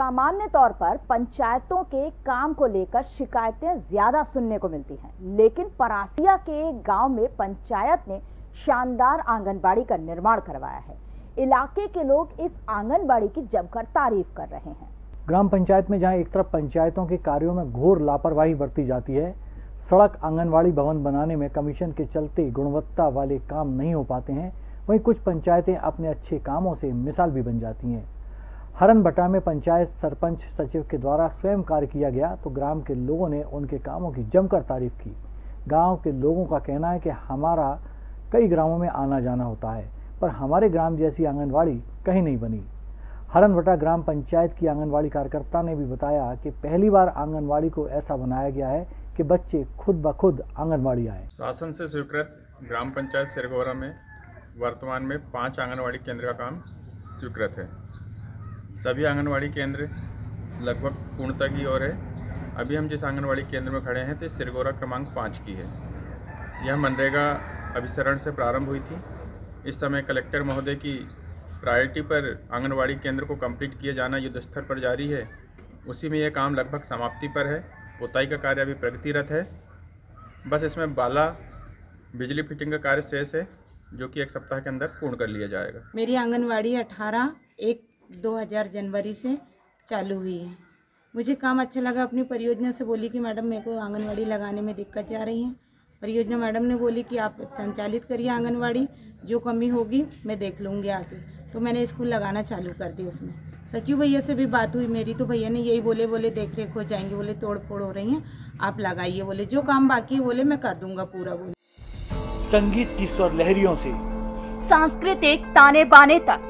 सामान्य तौर पर पंचायतों के काम को लेकर शिकायतें ज़्यादा सुनने को मिलती हैं। लेकिन परासिया के गाँव में पंचायत ने शानदार आंगनबाड़ी का निर्माण करवाया है। इलाके के लोग इस आंगनबाड़ी की जमकर तारीफ़ कर रहे हैं। ग्राम पंचायत में जहाँ एक तरफ़ पंचायतों के कार्यों में घोर लापरवाही बरती जाती है, सड़क आंगनबाड़ी भवन बनाने में कमीशन के चलते गुणवत्ता वाले काम नहीं हो पाते हैं, वहीं कुछ पंचायतें अपने अच्छे कामों से मिसाल भी बन जाती हैं। हरन भट्टा में पंचायत सरपंच सचिव के द्वारा स्वयं कार्य किया गया तो ग्राम के लोगों ने उनके कामों की जमकर तारीफ़ की। गाँव के लोगों का कहना है कि हमारा कई ग्रामों में आना जाना होता है, पर हमारे ग्राम जैसी आंगनवाड़ी कहीं नहीं बनी। हरनवटा ग्राम पंचायत की आंगनवाड़ी कार्यकर्ता ने भी बताया कि पहली बार आंगनवाड़ी को ऐसा बनाया गया है कि बच्चे खुद ब खुद आंगनबाड़ी आए। शासन से स्वीकृत ग्राम पंचायत सिरगोरा में वर्तमान में पाँच आंगनबाड़ी केंद्र का काम स्वीकृत है। सभी आंगनवाड़ी केंद्र लगभग पूर्णता की ओर है। अभी हम जिस आंगनवाड़ी केंद्र में खड़े हैं तो सिरगोरा क्रमांक पाँच की है। यह मनरेगा अभिसरण से प्रारंभ हुई थी। इस समय कलेक्टर महोदय की प्रायोरिटी पर आंगनवाड़ी केंद्र को कंप्लीट किया जाना युद्ध स्तर पर जारी है। उसी में यह काम लगभग समाप्ति पर है। पुताई का कार्य अभी प्रगतिरत है। बस इसमें बाला बिजली फिटिंग का कार्य शेष है, जो कि एक सप्ताह के अंदर पूर्ण कर लिया जाएगा। मेरी आंगनवाड़ी अठारह, एक दो हज़ार जनवरी से चालू हुई है। मुझे काम अच्छा लगा अपनी परियोजना से बोली कि मैडम मेरे को आंगनवाड़ी लगाने में दिक्कत जा रही है। परियोजना मैडम ने बोली कि आप संचालित करिए आंगनवाड़ी जो कमी होगी मैं देख लूँगी आके तो मैंने स्कूल लगाना चालू कर दिया उसमें। सचिव भैया से भी बात हुई मेरी तो भैया ने यही बोले बोले देख रेख हो जाएँगे बोले तोड़ फोड़ हो रही हैं आप लगाइए बोले जो काम बाकी है बोले मैं कर दूँगा पूरा बोले। संगीत की स्वर लहरियों से। सांस्कृतिक ताने बाने तक।